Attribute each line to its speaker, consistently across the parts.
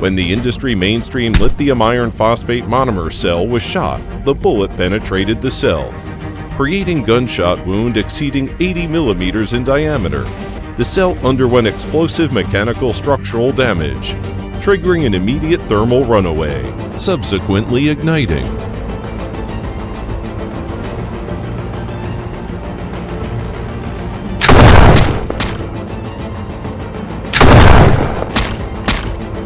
Speaker 1: When the industry mainstream lithium iron phosphate monomer cell was shot, the bullet penetrated the cell, creating gunshot wound exceeding 80 millimeters in diameter. The cell underwent explosive mechanical structural damage, triggering an immediate thermal runaway, subsequently igniting.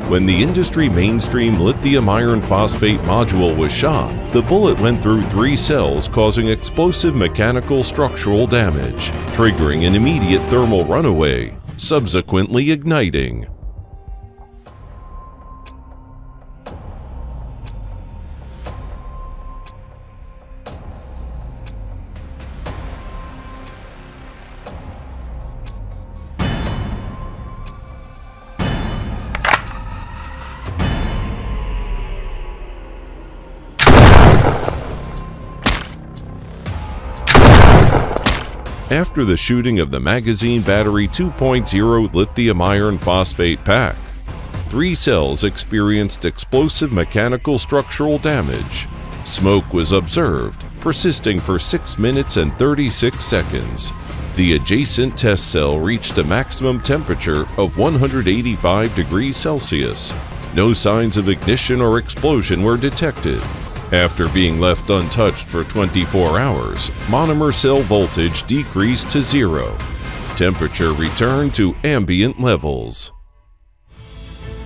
Speaker 1: When the industry mainstream lithium iron phosphate module was shot, the bullet went through three cells causing explosive mechanical structural damage, triggering an immediate thermal runaway, subsequently igniting. After the shooting of the Magazine Battery 2.0 lithium iron phosphate pack. Three cells experienced explosive mechanical structural damage. Smoke was observed, persisting for 6 minutes and 36 seconds. The adjacent test cell reached a maximum temperature of 185 degrees Celsius. No signs of ignition or explosion were detected. After being left untouched for 24 hours, monomer cell voltage decreased to zero. Temperature returned to ambient levels.